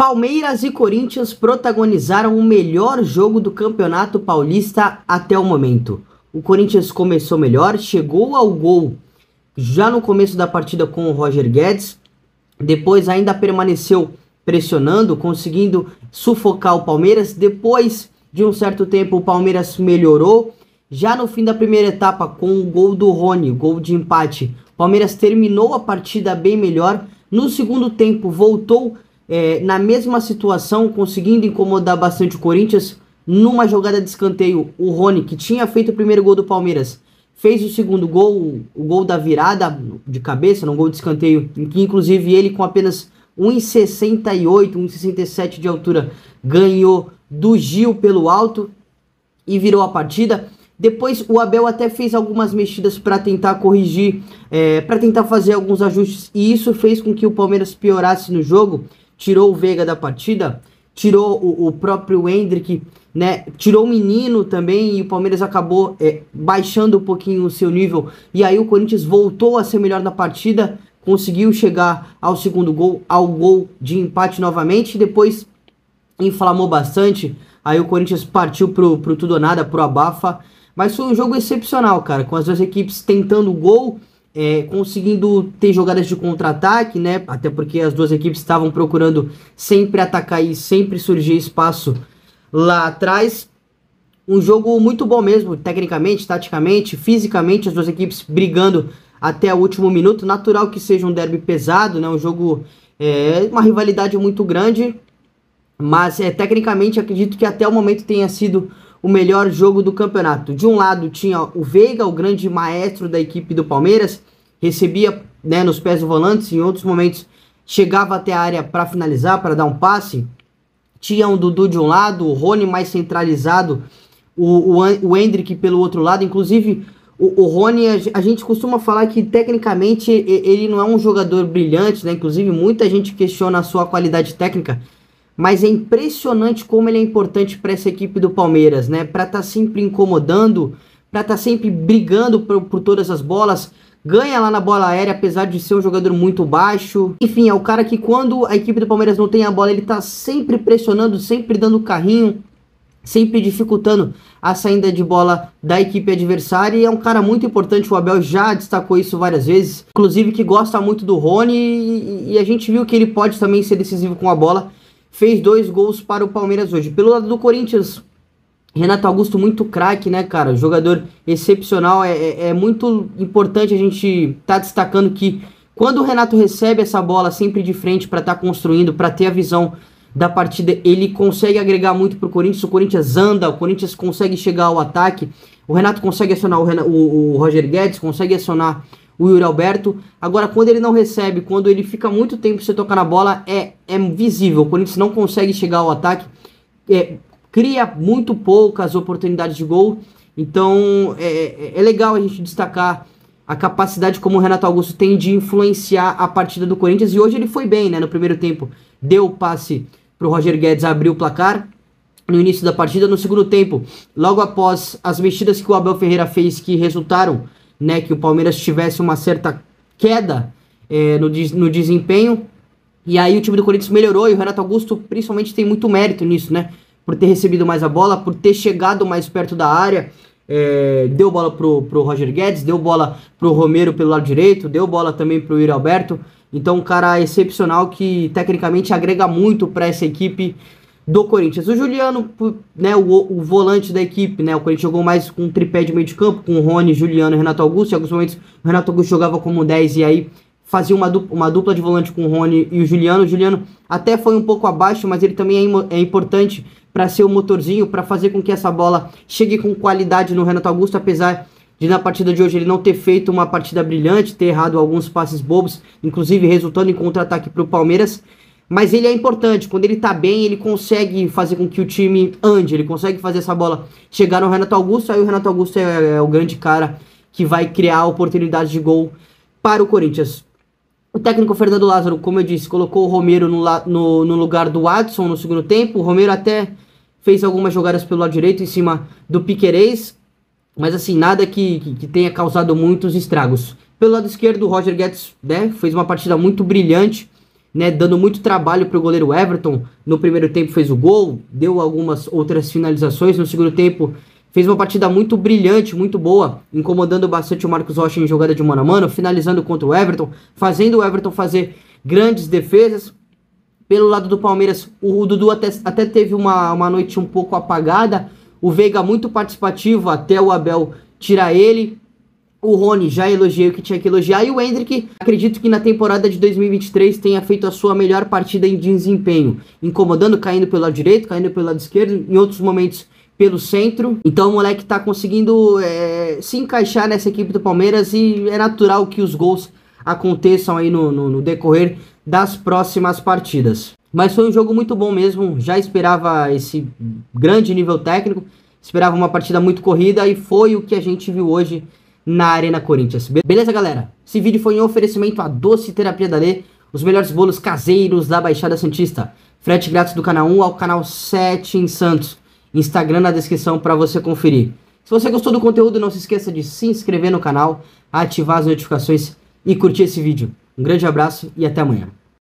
Palmeiras e Corinthians protagonizaram o melhor jogo do Campeonato Paulista até o momento. O Corinthians começou melhor, chegou ao gol já no começo da partida com o Roger Guedes, depois ainda permaneceu pressionando, conseguindo sufocar o Palmeiras. Depois de um certo tempo, o Palmeiras melhorou. Já no fim da primeira etapa, com o gol do Rony, gol de empate, o Palmeiras terminou a partida bem melhor. No segundo tempo, voltou é, na mesma situação, conseguindo incomodar bastante o Corinthians. Numa jogada de escanteio, o Rony, que tinha feito o primeiro gol do Palmeiras, fez o segundo gol, o gol da virada de cabeça, no gol de escanteio, em que inclusive ele com apenas 1,68, 1,67 de altura, ganhou do Gil pelo alto e virou a partida. Depois o Abel até fez algumas mexidas para tentar corrigir, é, para tentar fazer alguns ajustes, e isso fez com que o Palmeiras piorasse no jogo tirou o Veiga da partida, tirou o, o próprio Hendrick, né? Tirou o menino também e o Palmeiras acabou é, baixando um pouquinho o seu nível. E aí o Corinthians voltou a ser melhor na partida, conseguiu chegar ao segundo gol, ao gol de empate novamente. Depois inflamou bastante. Aí o Corinthians partiu pro, pro tudo ou nada, pro abafa. Mas foi um jogo excepcional, cara, com as duas equipes tentando o gol é, conseguindo ter jogadas de contra-ataque, né? Até porque as duas equipes estavam procurando sempre atacar e sempre surgir espaço lá atrás. Um jogo muito bom mesmo, tecnicamente, taticamente, fisicamente, as duas equipes brigando até o último minuto. Natural que seja um derby pesado, né? Um jogo, é, uma rivalidade muito grande, mas é, tecnicamente acredito que até o momento tenha sido o melhor jogo do campeonato. De um lado tinha o Veiga, o grande maestro da equipe do Palmeiras, recebia né, nos pés do volante, em outros momentos chegava até a área para finalizar, para dar um passe. Tinha o Dudu de um lado, o Rony mais centralizado, o, o, o Hendrick pelo outro lado. Inclusive, o, o Rony, a, a, gente costuma falar que tecnicamente ele não é um jogador brilhante, né? Inclusive, muita gente questiona a sua qualidade técnica mas é impressionante como ele é importante para essa equipe do Palmeiras, né? Para estar tá sempre incomodando, para estar tá sempre brigando por, por, todas as bolas. Ganha lá na bola aérea, apesar de ser um jogador muito baixo. Enfim, é o cara que quando a equipe do Palmeiras não tem a bola, ele tá sempre pressionando, sempre dando carrinho, sempre dificultando a saída de bola da equipe adversária. E é um cara muito importante, o Abel já destacou isso várias vezes. Inclusive que gosta muito do Rony e, e a gente viu que ele pode também ser decisivo com a bola fez dois gols para o Palmeiras hoje. Pelo lado do Corinthians, Renato Augusto muito craque, né, cara? Jogador excepcional. É, é, é muito importante a gente tá destacando que quando o Renato recebe essa bola sempre de frente para estar tá construindo, para ter a visão da partida, ele consegue agregar muito pro Corinthians. O Corinthians anda, o Corinthians consegue chegar ao ataque. O Renato consegue acionar o, o, o Roger Guedes, consegue acionar o Yuri Alberto. Agora, quando ele não recebe, quando ele fica muito tempo sem tocar na bola, é, é visível. O Corinthians não consegue chegar ao ataque, é, cria muito poucas oportunidades de gol. Então, é, é, é legal a gente destacar a capacidade como o Renato Augusto tem de influenciar a partida do Corinthians. E hoje ele foi bem, né? No primeiro tempo, deu o passe para o Roger Guedes abrir o placar no início da partida. No segundo tempo, logo após as mexidas que o Abel Ferreira fez que resultaram né, que o Palmeiras tivesse uma certa queda é, no, no desempenho. E aí o time do Corinthians melhorou e o Renato Augusto principalmente tem muito mérito nisso, né? Por ter recebido mais a bola, por ter chegado mais perto da área. É, deu bola pro, pro Roger Guedes, deu bola pro Romero pelo lado direito, deu bola também pro Yuri Alberto. Então, um cara excepcional que tecnicamente agrega muito para essa equipe do Corinthians. O Juliano, né, o, o, volante da equipe, né, o Corinthians jogou mais com um tripé de meio de campo, com o Rony, Juliano e Renato Augusto. Em alguns momentos o Renato Augusto jogava como 10 e aí fazia uma dupla, uma dupla de volante com o Rony e o Juliano. O Juliano até foi um pouco abaixo, mas ele também é, é importante para ser o motorzinho, para fazer com que essa bola chegue com qualidade no Renato Augusto, apesar de na partida de hoje ele não ter feito uma partida brilhante, ter errado alguns passes bobos, inclusive resultando em contra-ataque para o Palmeiras mas ele é importante. Quando ele tá bem, ele consegue fazer com que o time ande, ele consegue fazer essa bola chegar no Renato Augusto. Aí o Renato Augusto é, é o grande cara que vai criar oportunidades de gol para o Corinthians. O técnico Fernando Lázaro, como eu disse, colocou o Romero no, no, no lugar do Watson no segundo tempo. O Romero até fez algumas jogadas pelo lado direito em cima do Piquerez, mas assim, nada que, que, que tenha causado muitos estragos. Pelo lado esquerdo, o Roger Guedes né, fez uma partida muito brilhante né, dando muito trabalho para o goleiro Everton. No primeiro tempo fez o gol, deu algumas outras finalizações. No segundo tempo fez uma partida muito brilhante, muito boa, incomodando bastante o Marcos Rocha em jogada de mano a mano, finalizando contra o Everton, fazendo o Everton fazer grandes defesas. Pelo lado do Palmeiras, o Dudu até, até teve uma, uma noite um pouco apagada. O Veiga muito participativo até o Abel tirar ele. O Rony já elogiei o que tinha que elogiar. E o Hendrick, acredito que na temporada de 2023 tenha feito a sua melhor partida em desempenho. Incomodando, caindo pelo lado direito, caindo pelo lado esquerdo. Em outros momentos pelo centro. Então o moleque tá conseguindo é, se encaixar nessa equipe do Palmeiras. E é natural que os gols aconteçam aí no, no, no decorrer das próximas partidas. Mas foi um jogo muito bom mesmo, já esperava esse grande nível técnico, esperava uma partida muito corrida e foi o que a gente viu hoje na Arena Corinthians. Beleza, galera? Esse vídeo foi em oferecimento a Doce Terapia da Lê, os melhores bolos caseiros da Baixada Santista. Frete grátis do canal 1 ao canal 7 em Santos. Instagram na descrição para você conferir. Se você gostou do conteúdo, não se esqueça de se inscrever no canal, ativar as notificações e curtir esse vídeo. Um grande abraço e até amanhã.